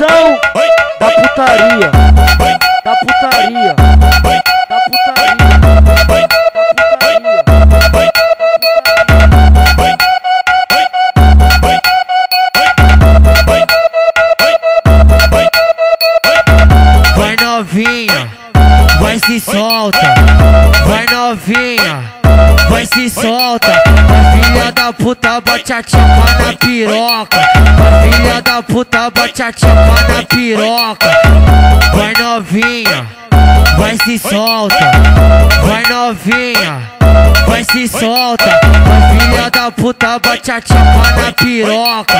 visão da putaria, da putaria, da putaria. Vai novinha, vai se solta, vai novinha vai se solta. A filha da puta bate a tchapa na piroca. A filha da puta bate a tchapa na piroca. Vai novinha, vai se solta. Vai novinha, vai se solta. A filha da puta bate a tchapa na piroca.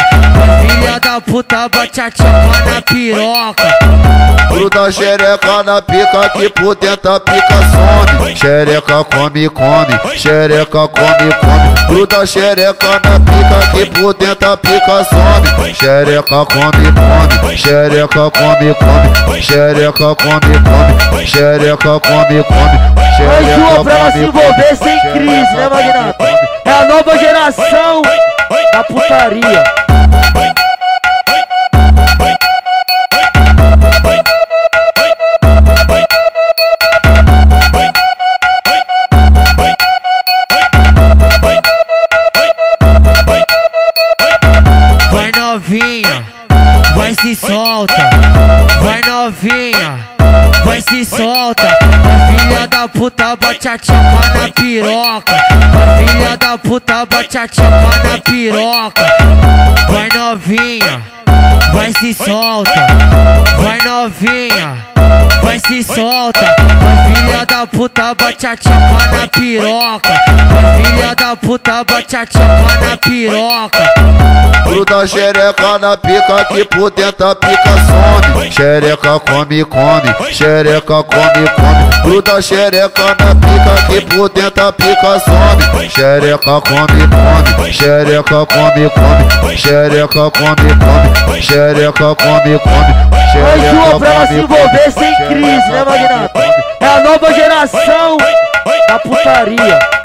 Filha da puta bate a tchapa na piroca. Gruda xereca na pica que por dentro a pica some. Xereca come, come, xereca come, come. Gruda xereca na pica que por dentro a pica some. Xereca come, come, xereca come, come. Xereca come, come, xereca come, come. Mais uma pra ela se come, envolver sem xereca crise, né, come, Magnata? É geração da putaria. Vai novinha, vai se solta. Vai novinha, vai se solta. Filha da puta bate a tchapa na piroca. Filha da puta bate a tchapa na piroca. Vai novinha, vai se solta. Vai novinha, vai se solta. Filha da puta bate a tchapa na piroca. Filha da puta bate a tchapa na piroca. Gruda xereca na pica que por dentro a pica some. Xereca come, come, xereca come, come. Gruda xereca na pica que por dentro a pica some. Xereca come, come, xereca come, come. Xereca come, come, xereca come, come. Uma Xereca pra ela se envolver sem crise, né, Magnata? É a nova geração da putaria.